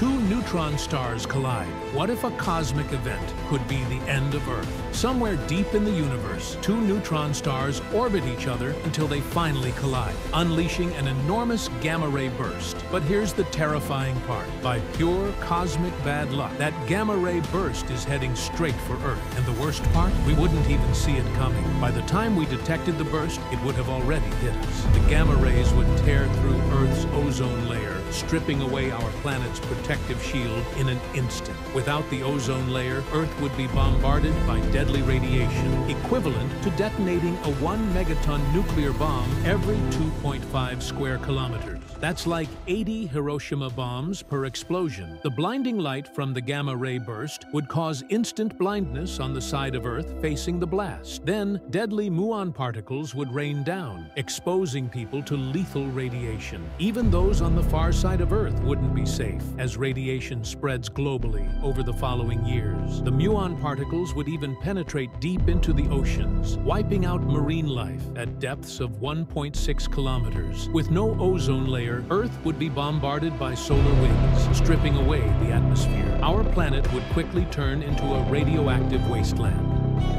Two neutron stars collide. What if a cosmic event could be the end of Earth? Somewhere deep in the universe, two neutron stars orbit each other until they finally collide, unleashing an enormous gamma ray burst. But here's the terrifying part. By pure cosmic bad luck, that gamma ray burst is heading straight for Earth. And the worst part? We wouldn't even see it coming. By the time we detected the burst, it would have already hit us. The gamma rays would tear through Earth's ozone layer, stripping away our planet's protective shield in an instant. Without the ozone layer, Earth would be bombarded by deadly radiation, equivalent to detonating a one megaton nuclear bomb every 2.5 square kilometers. That's like 80 Hiroshima bombs per explosion. The blinding light from the gamma ray burst would cause instant blindness on the side of Earth facing the blast. Then, deadly muon particles would rain down, exposing people to lethal radiation. Even those on the far side of Earth wouldn't be safe, as radiation spreads globally over the following years. The muon particles would even penetrate deep into the oceans, wiping out marine life at depths of 1.6 kilometers. With no ozone layer, Earth would be bombarded by solar winds, stripping away the atmosphere. Our planet would quickly turn into a radioactive wasteland.